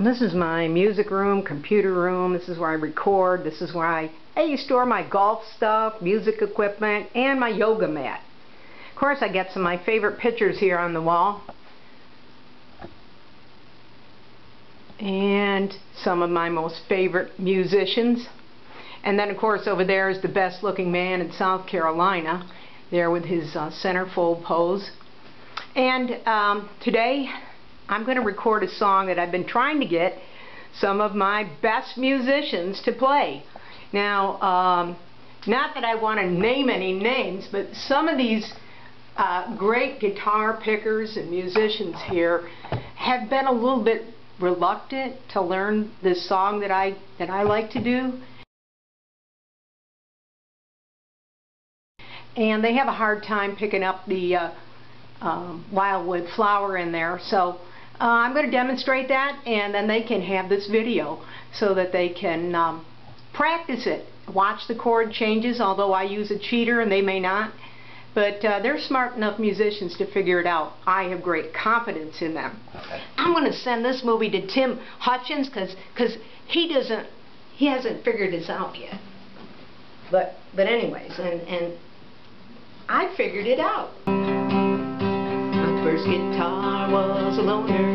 This is my music room, computer room. This is where I record. This is where I, store my golf stuff, music equipment, and my yoga mat. Of course, I get some of my favorite pictures here on the wall. And some of my most favorite musicians. And then, of course, over there is the best looking man in South Carolina, there with his uh, centerfold pose. And um, today, I'm going to record a song that I've been trying to get some of my best musicians to play. Now, um, not that I want to name any names, but some of these uh, great guitar pickers and musicians here have been a little bit reluctant to learn this song that I that I like to do. And they have a hard time picking up the uh, um, wildwood flower in there. So uh, I'm going to demonstrate that and then they can have this video so that they can um, practice it. Watch the chord changes, although I use a cheater and they may not. But uh, they're smart enough musicians to figure it out. I have great confidence in them. Okay. I'm going to send this movie to Tim Hutchins because cause he doesn't, he hasn't figured this out yet. But, but anyways, and, and I figured it out first guitar was a loner.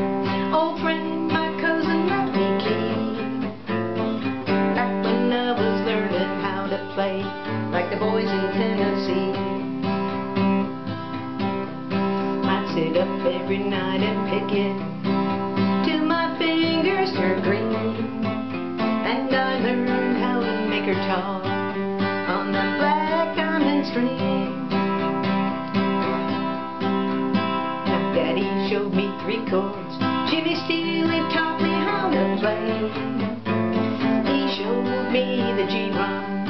Old friend, my cousin Rodney King. Back when I was learning how to play like the boys in Tennessee. I'd sit up every night and pick it till my fingers turned green. And I learned how to make her talk on the black diamond string. Showed me three chords. Jimmy Steele taught me how to play. He showed me the G run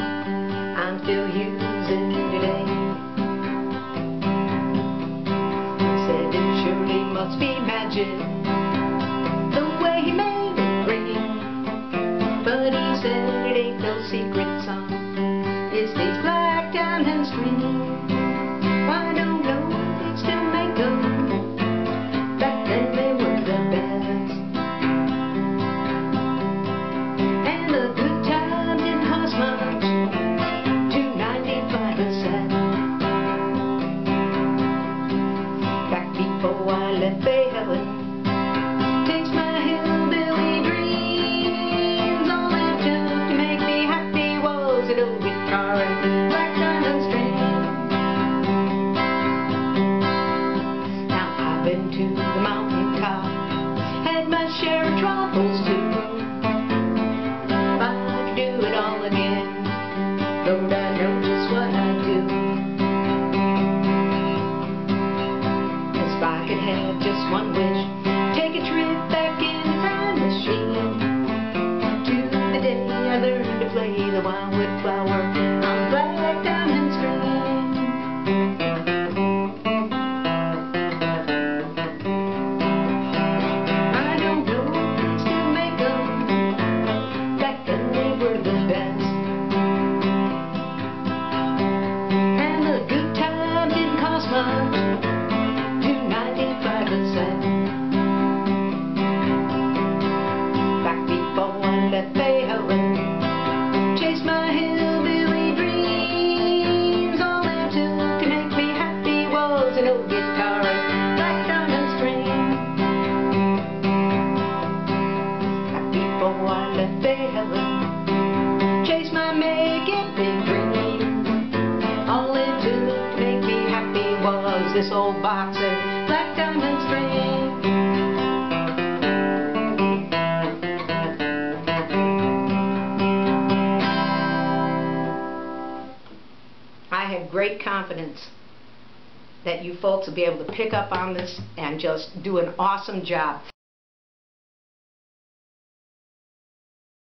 I'm still using today. Said it surely must be magic this old box of black diamond. I have great confidence that you folks will be able to pick up on this and just do an awesome job.